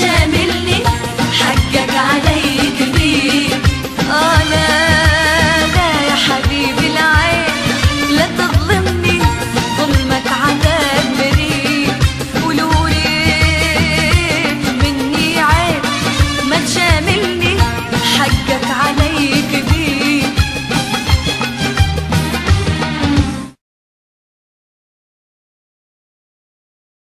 Jamie.